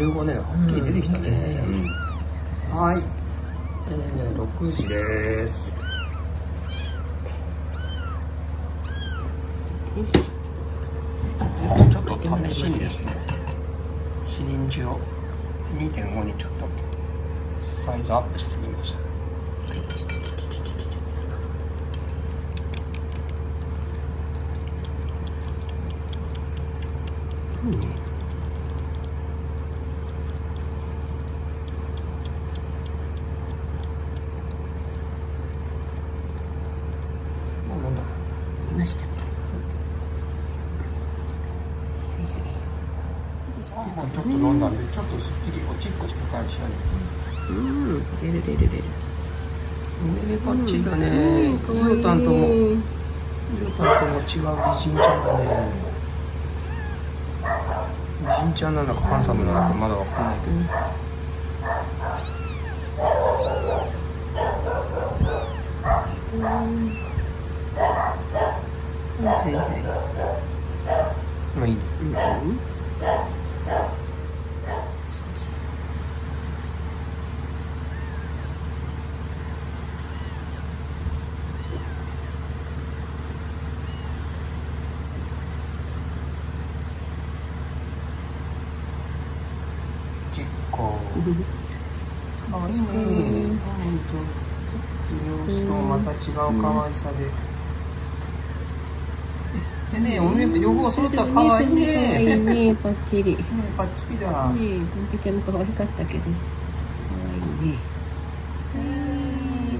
模様がねはっきり出てきたね、はい。えー、6時です。ちょっと試しにですね。シリンジを2.5にちょっとサイズアップしてみました。うんました3本ちょっと飲んだんでちょっとすっきりおちっこして返しうん、出る出る出る。えー、バッチリだね。リオタンとも、リオタンとも違う美人ちゃんだね。美人ちゃんなのかハンサムなのかまだわかんないけど。うんはいはいまあいい、うん実行。あ、いいね。本当。様子とまた違う可愛さで。でね、おめえ両方揃ったら可愛いね。可愛いね、パッチリ。ね、パッチリだ。ね、かんぴちゃんも可愛かったけど。可愛いね。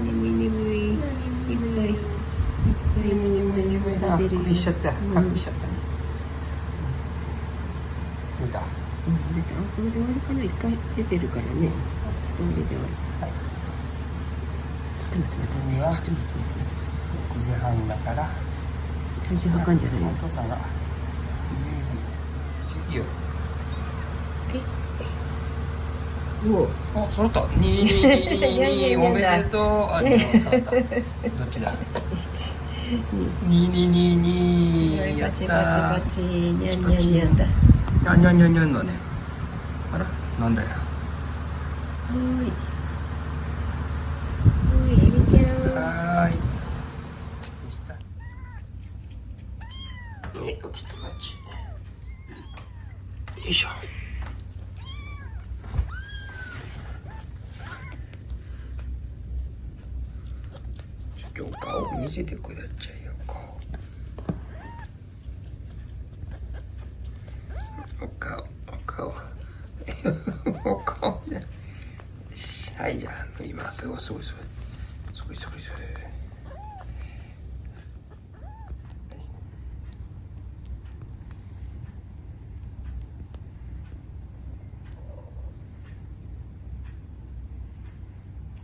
眠い眠い。いっぱい。いっぱい眠い眠いが出る。隠しちゃった。隠しちゃったね。出た。うん、出た。あ、これで終わりかな。一回出てるからね。これで終わり。はい。って、ちょっと待って、6時半だから。体重測んじゃないお父さんが10時。おお揃った。二二二二おめでとう。あでも揃った。どっちだ？二二二二。やったバチバチバチ。にゃんにゃんにゃんだ。にゃんにゃんにゃんにゃんだね。あら？なんだよ。はいいしょちょっと顔見せてくだちゃいよ顔お顔お顔お顔じゃはいじゃあ飲みますすごいすごいすごいすごいすごい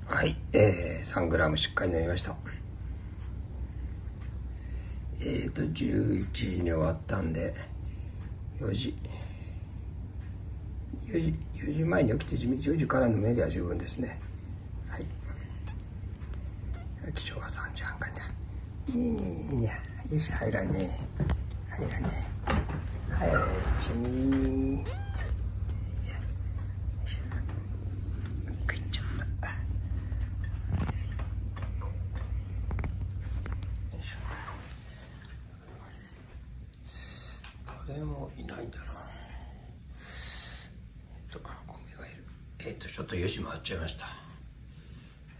はい、えー、3グラムしっかり飲みました。えーと、11時に終わったんで、4時、4時、4時前に起きて、4時から飲めりゃ十分ですね。はい。起床が3時半かな。にににによし、入らねえ。入らねえ。はい、ちにー。誰もいないんだな。えっと、米がいる。えっと、ちょっと4時回っちゃいました。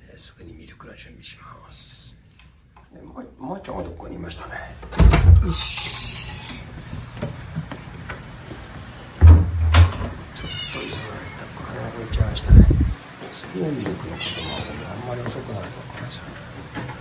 えー、すぐにミルクの準備します。えま、まー、ちゃんはどこにいましたね。よし。ちょっと急がれた。早く行っちゃいましたね。次のミルクのこともあるんで、あんまり遅くなると分かりません。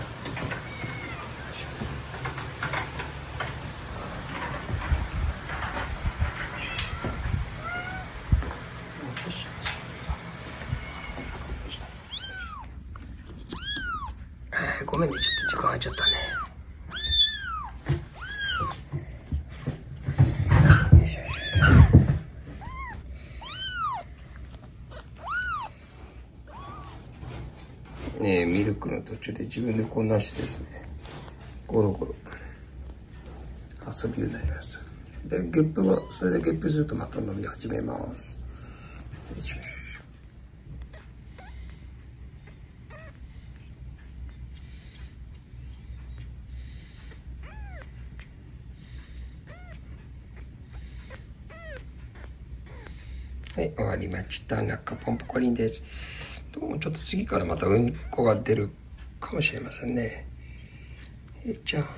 途中で自分でこんなしてですね、ゴロゴロ遊びになります。で、ゲップが、それでゲップするとまた飲み始めます。はい、終わりました。中ポンポコリンです。どうもちょっと次からまたうんこが出るかもしれませんね。えいちゃん、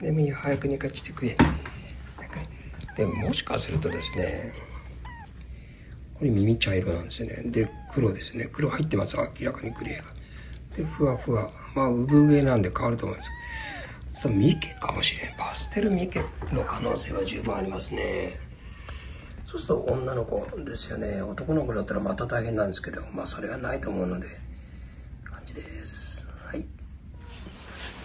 でもいよ、早く寝かしてくれ。でももしかするとですね、これ耳茶色なんですよね。で、黒ですね。黒入ってます、明らかにグレーが。で、ふわふわ。まあ、産毛なんで変わると思います。そう、ミケかもしれん。パステルミケの可能性は十分ありますね。そうすると女の子ですよね。男の子だったらまた大変なんですけど、まあそれはないと思うので、感じです。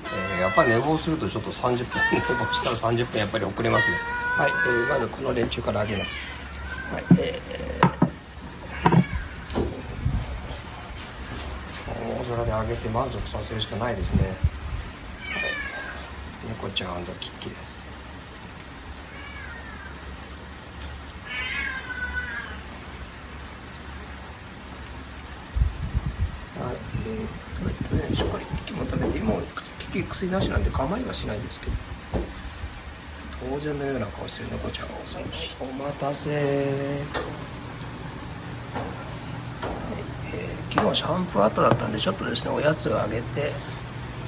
はい。えーやっぱり寝坊するとちょっと30分、寝坊したら30分やっぱり遅れますね。はい。えーまずこの連中から上げます。はい。えー、大空で上げて満足させるしかないですね。はい。猫ちゃんキッキです。はい、えー、とね、しっかりキキも食べて、もうキキ薬なしなんで構いはしないんですけど、当然のような顔してる猫ちゃんが恐ろしい。お待たせ。はいえー昨日はシャンプー後だったんで、ちょっとですね、おやつをあげて、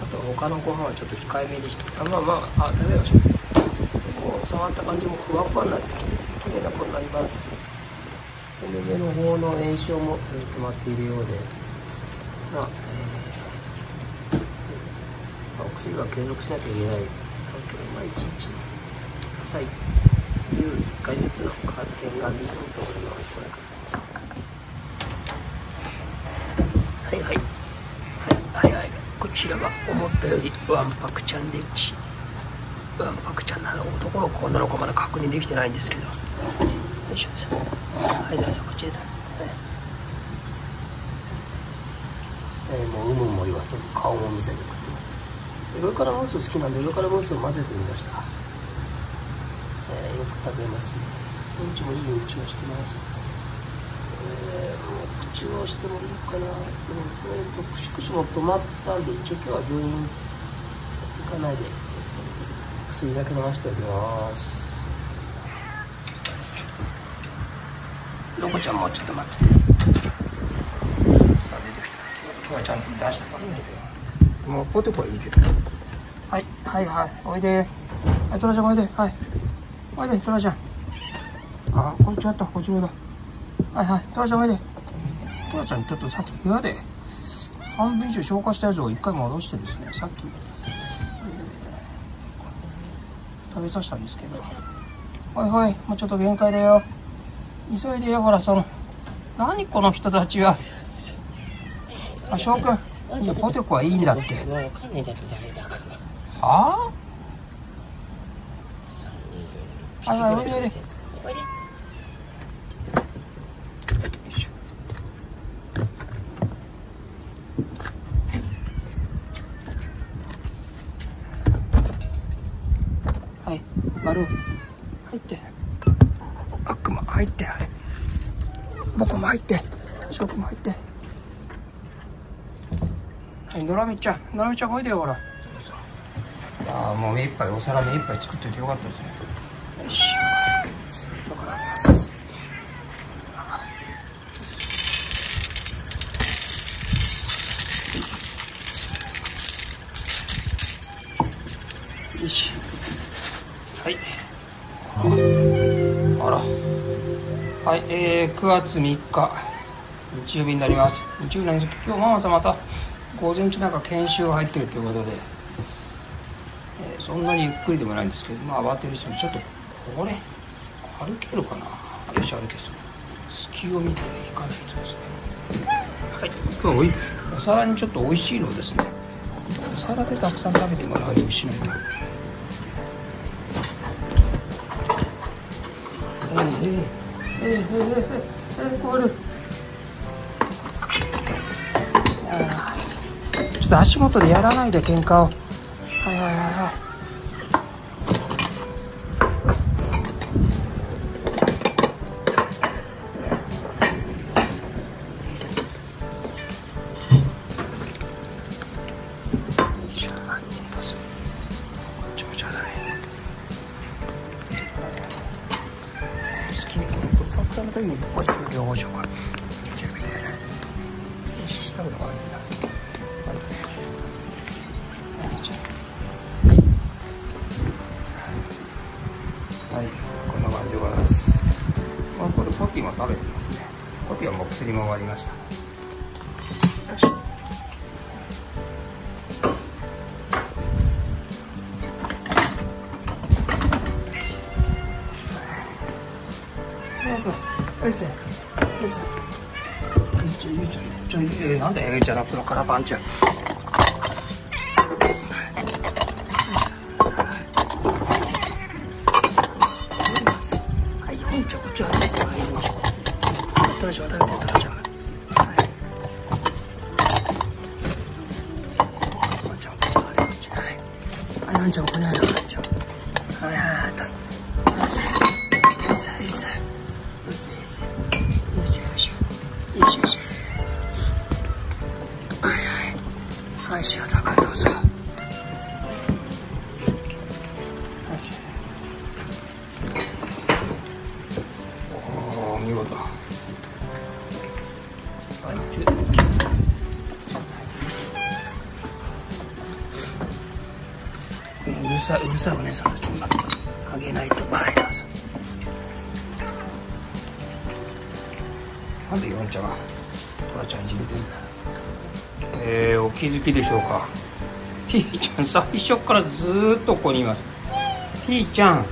あと他のご飯はちょっと控えめにして、あまあまあ、あ、食べましょう。こう、触った感じもふわふわになってきて、綺麗な子になります。お目の方の炎症も、えー止まっているようで、まあ、えーまあお薬は継続しなきゃいけないだろうけど、まあ、1日朝夕1回ずつの加減が理想と思います。はいはい。はいはいはい。こちらは思ったよりわんぱくちゃんでち。わんぱくちゃんなの男の子女の子まだ確認できてないんですけど。よいしょ。はい、どうぞこっちへどうぞ。はいえーもう有無も言わさず顔も見せず食ってます上からムース好きなんで上からムースを混ぜてみました、えーよく食べますね。うんちもいいうんちをしてます。えーもう口をしてもいいかな。でもそれとクシュクシュも止まったんで一応今日は病院行かないで、薬だけ飲ませておきます。ロコちゃんもちょっと待ってて。さあ出てきた。今日はちゃんと出したからねもうポテコはいいけど。はいはいはい。おいで。はいトラちゃんおいで。はい。おいでトラちゃん。あこれ違ったこっち上だ。はいはい。トラちゃんおいで。トラちゃんちょっとさっき部屋で半分以上消化したやつを一回戻してですね。さっき、食べさせたんですけど。はいはい。もうちょっと限界だよ。急いでよほらその。何この人たちは。あ翔くん。いやポテコはいいん。だってもうわかん。ないだって誰だから。は三人あはいはいおいでおいでおいで。はい丸尾入って悪魔入ってはい僕も入って翔くんも入ってはいドラミちゃんドラミちゃんおいでよほら。そうそういやーもう目いっぱいお皿目いっぱい作っといてよかったですね。よし。よしはい。あら。はいえー、9月3日日曜日になります。日曜日なんですけど今日ママさんまた午前中なんか研修が入ってるということで、えーそんなにゆっくりでもないんですけどまあ慌てる人もちょっとこれ歩けるかな。よし歩けそう隙を見ていかないとですね。はい。今日おいお皿にちょっと美味しいのをですねお皿でたくさん食べてもらうようにしないと。ええええええええええこれあーちょっと足元でやらないで喧嘩を。はいはいはい。よいしょよいしょちゃゃんちゃ、えー、なんでゃパンチはい、こっちはありますよ。はい、うでし、食べてた。見事。うるさいうるさいお姉さんたちにあげないとはいどうぞ。なんでヨンちゃんがトラちゃんいじめてんだえー、お気づきでしょうか。ピーちゃん最初からずーっとここにいます。ピーちゃん。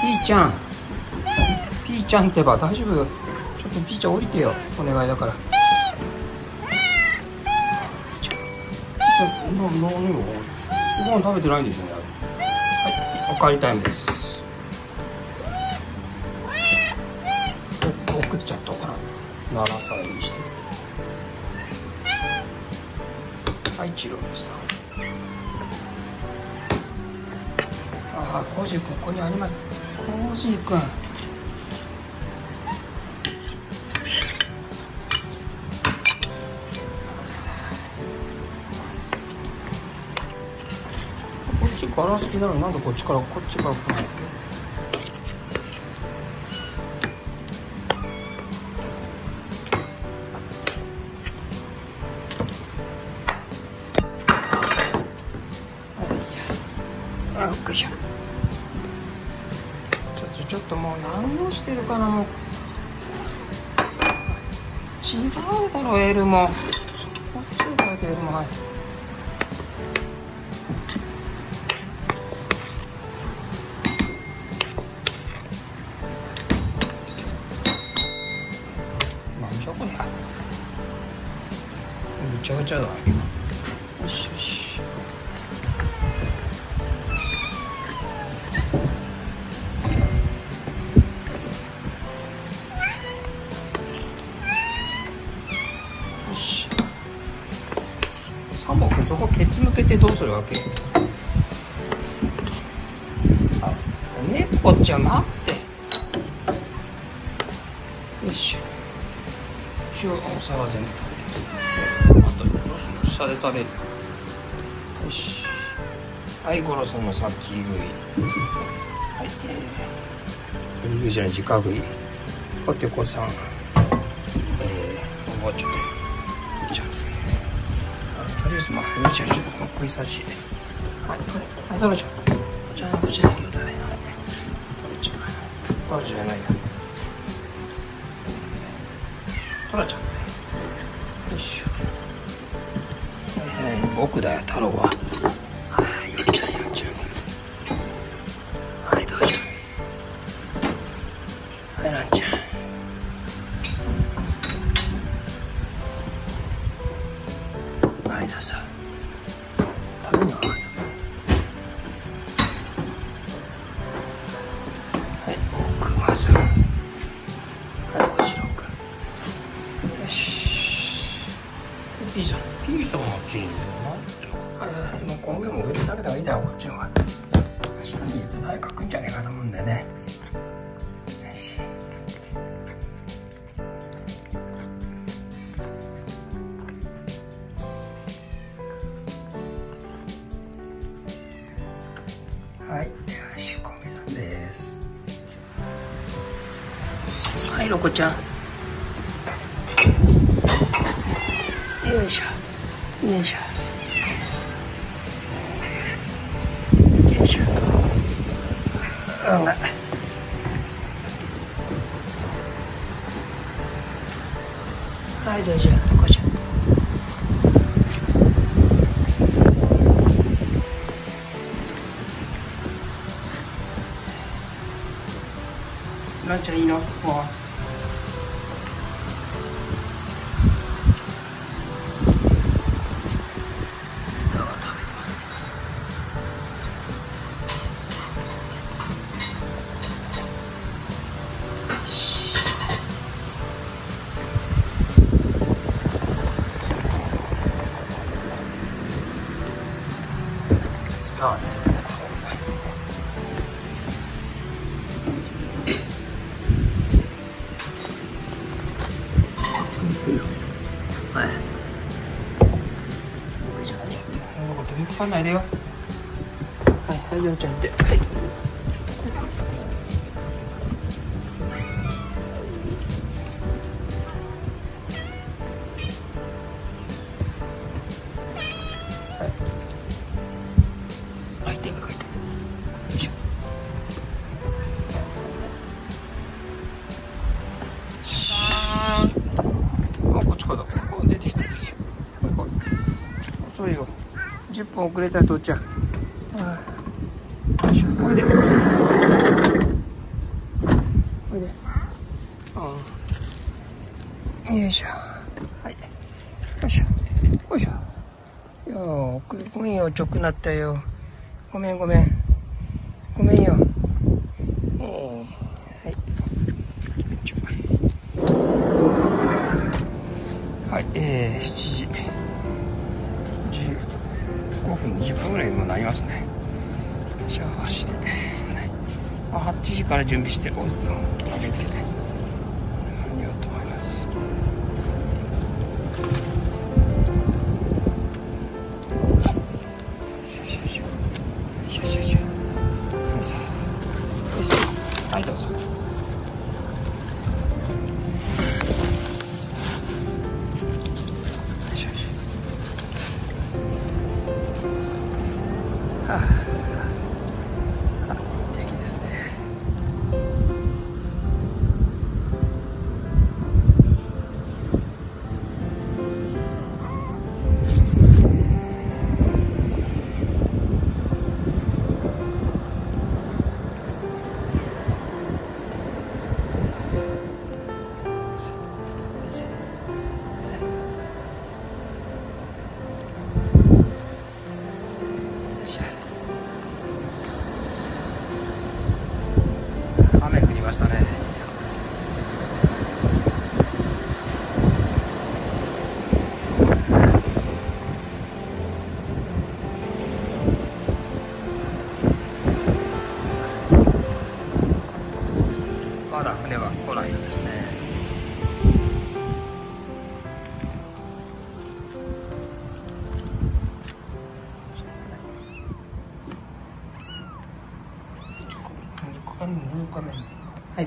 ピーちゃん。ピーちゃんってば大丈夫ちょっとピーちゃん降りてよ。お願いだから。ピーちゃんピーちゃんな何をご飯食べてないんですよねはい。お帰りタイムです。お送っちゃったかな。7歳にして。はいチロルさん。ああコージーここにあります。コージーくんこっちガラス気なのなんでこっちからこっちから。来ないあよっしょ。ちょっとちょっともう何をしてるかなもう。違うだろエルも。こっちに書いてエルもはい。ちゃぐちゃだ。よし。よしよしサボ君そこケツ向けてどうするわけ？あ猫ちゃん待って。よいしょ塩お皿全部食べてますあとゴロスの下で食べる。よし。はいゴロスのさっき食いはいえー、鳥食いじゃない直食い。ポテコさん。えー、もうちょっとじゃあですねあとりあえずまあよしちゃんちょっとこの食いさしはいはい。はい食べちゃうじゃあこっちだけを食べはい食べちゃうこっちじゃないや。トラちゃんよいしょ。僕だよ太郎は。はいよいちゃんよいちゃん。はいどうぞ。はいなんちゃん。はいどうぞ。食べるの？はい。奥間さん Haydacı koca. Non c'è il nostro はい。ちょっと、電気かんないでよ。はい、はい、ちゃんて。はい。遅れた父ちゃんよいしょおいで。おいで。あよいしょ。はい。よいしょ。よいしょ。よーくごめんよ。なったよ。ごめんごめん。ごめんよ。から準備してこうって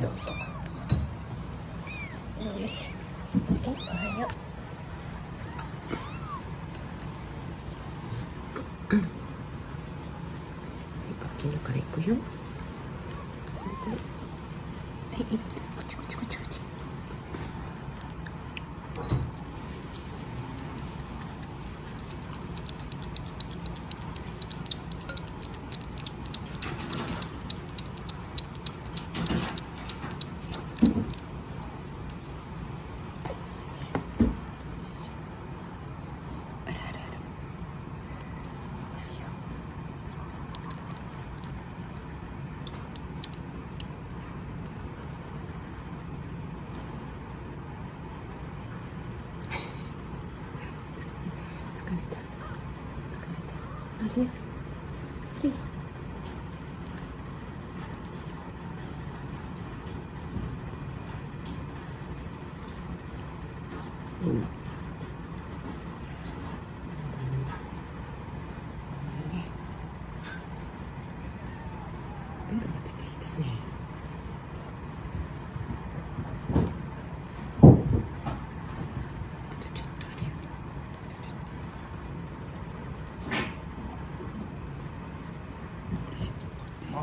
themselves.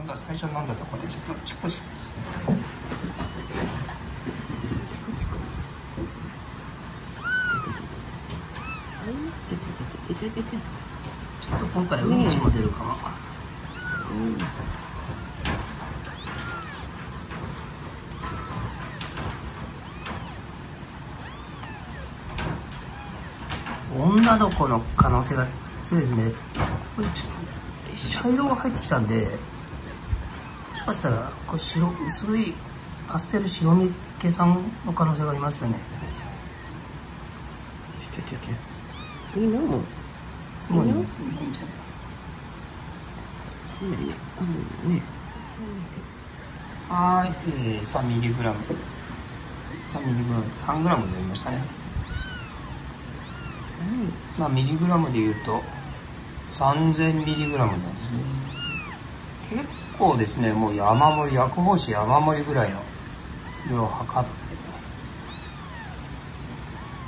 だ最初飲んだところでちょっとチコします。ちょっと今回うんちも出るかも、うん女の子の可能性が強いですねこれちょっと茶色が入ってきたんでかしたらこれ白薄いパステル白み系さんの可能性がありますよね。ちょちょちょいいのもう。もういいんじゃないそうだねうねはい、えー、3ミリグラム3ミリグラムって3グラムで飲みましたねまあミリグラムで言うと3000ミリグラムなんですね結構ですねもう山盛り薬包酒山盛りぐらいの量を測って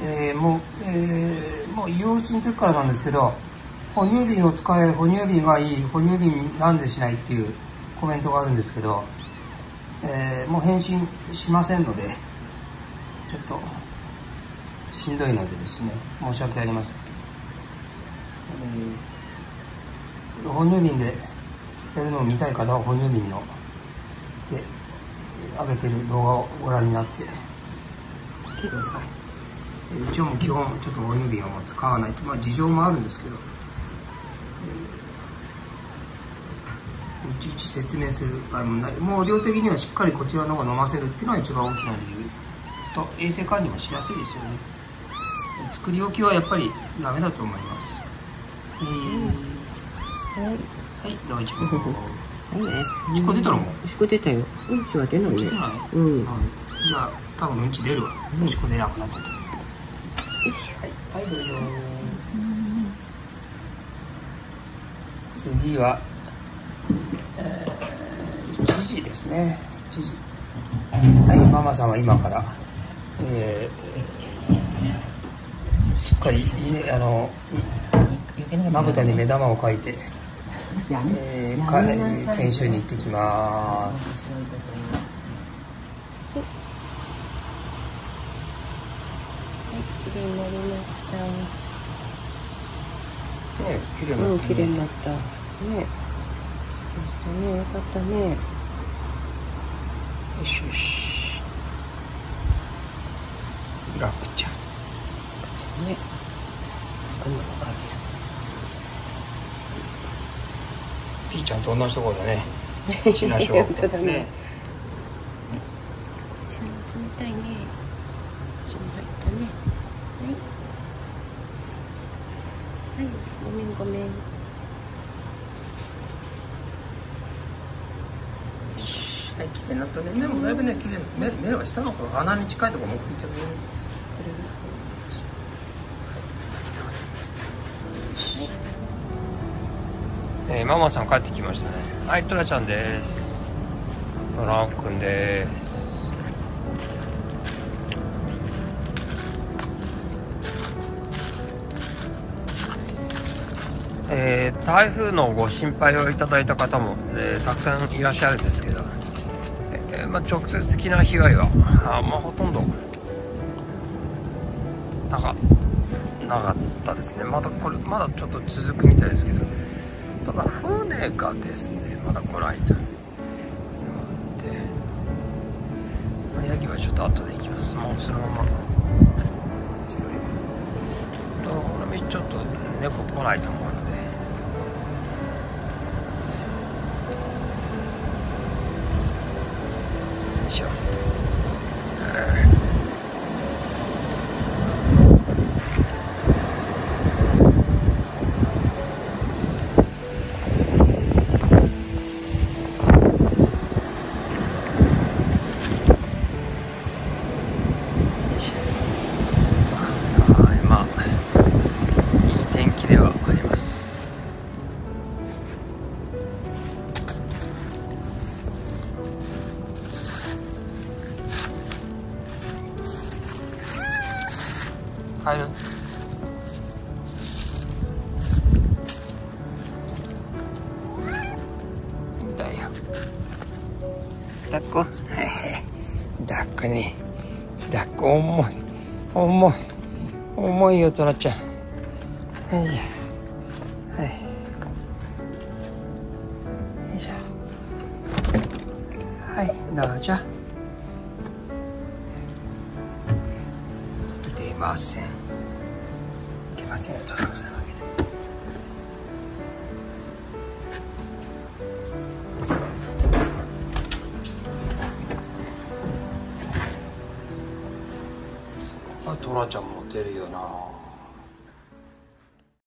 えー、もう、えー、もう幼稚の時からなんですけど哺乳瓶を使え哺乳瓶がいい哺乳瓶なんでしないっていうコメントがあるんですけど、えー、もう返信しませんのでちょっとしんどいのでですね申し訳ありません。けど、えー、哺乳瓶でやるのを見たい方は哺乳瓶ので上げてる動画をご覧になってください。一応も基本ちょっと哺乳瓶はもう使わないと、まあ事情もあるんですけど、えいちいち説明する場合もない、もう量的にはしっかりこちらの方が飲ませるっていうのが一番大きな理由と、衛生管理もしやすいですよね。作り置きはやっぱりダメだと思います。えーはいはい、どうぞ。はいおやすみチコ出たの？もチコ出たようんちは出ないね出ない？うんよはい、じゃあ多分うんち出るわ。うんおしっこ出なくなったと。いしはい、はい、どうぞ。次は、えー、1時ですね。1時。はい、ママさんは今から、えー、しっかり、いね、あの、まぶたに目玉を描いて、ょやめえー、か研修に行ってきます。綺麗になりました。ね、綺麗うん綺麗にななった。ね。そうしたねよかったね。よしよし。楽ちゃん。口ね。雲の神様ピーちゃんと同じところだね。ちな小学校本当だね口も冷たいね口も入ったねはいはいごめんごめんはい、綺麗になったね。目もだいぶね、綺麗になって、目目の下の方、鼻に近いところも拭いてる。これですかね。えー、ママさん帰ってきましたね。はい、トラちゃんです。トランくんです。えー台風のご心配をいただいた方も、えーたくさんいらっしゃるんですけど、えーまあ、直接的な被害はあ、まあ、ほとんどなかなかったですねまだこれまだちょっと続くみたいですけどただ船がですねまだ来ないというのがあって、まあ、ヤギはちょっと後で行きます。もうそのまま。この道ちょっと猫来ないと思うので。よいしょ。帰る。だよ。抱っこ。はいはい抱っこね。抱っこ重い。重い。重いよトラちゃん。はいはい。よいしょ。はいどうぞ。出ません。